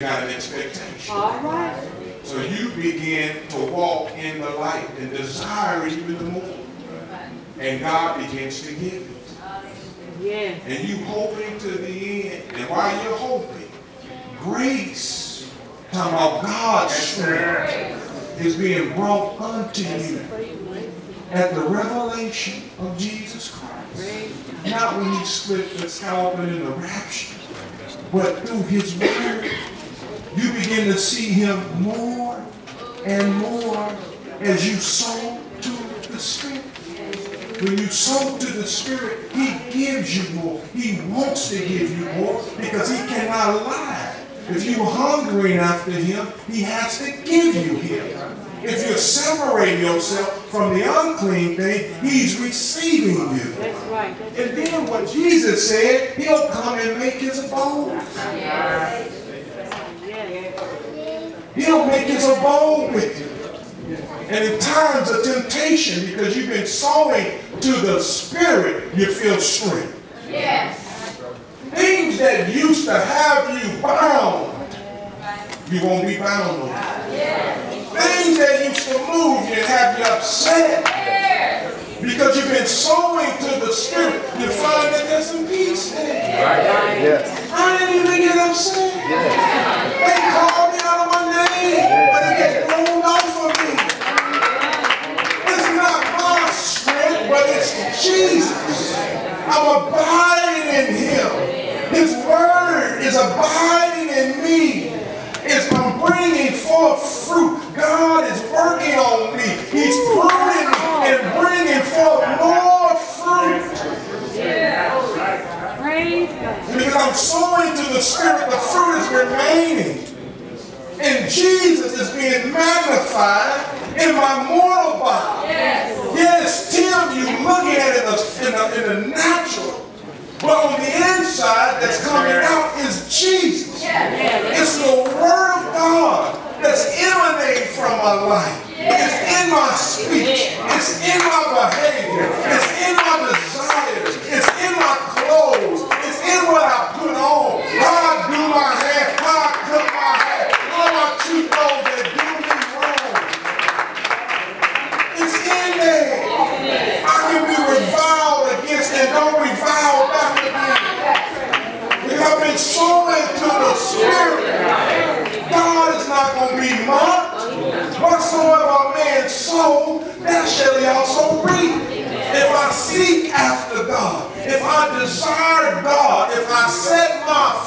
got an expectation. All right. So you begin to walk in the light and desire even the more. And God begins to give it. Yes. And you hoping to the end. And while you're hoping, grace, talking about God's strength, is being brought unto you at the revelation of Jesus Christ. Not when he split the scalp in the rapture, but through his word you begin to see him more and more as you sow to the Spirit. When you sow to the Spirit, he gives you more. He wants to give you more because he cannot lie. If you're hungering after him, he has to give you him. If you're separating yourself from the unclean thing, he's receiving you. That's right. That's And then what Jesus said, he'll come and make his abode. yes. He'll make his abode with you. And in times of temptation, because you've been sowing to the Spirit, you feel strength. Yes. Things that used to have you bound, you won't be bound no more. Things that used to move you and have you upset, because you've been sowing to the Spirit, you find that there's some peace there. Yes. Abiding in me. It's I'm bringing forth fruit. God is working on me. He's pruning me and bringing forth more fruit. God. Because I'm sowing to the Spirit, the fruit is remaining. And Jesus is being magnified in my mortal body. Yes, Tim, you looking at it in the, in the natural. But on the inside that's coming out Jesus. It's the Word of God that's emanating from my life. It's in my speech. It's in my behavior. It's in my desires. It's in my clothes. It's in what I put on. How I do my hair. How I cut my hair. How I treat those that do me wrong. It's in there. I can be reviled against and don't revile back again. Because I've been sowing to the Spirit. God is not going to be mocked. Whatsoever a man sow, that shall he also reap. If I seek after God, if I desire God, if I set my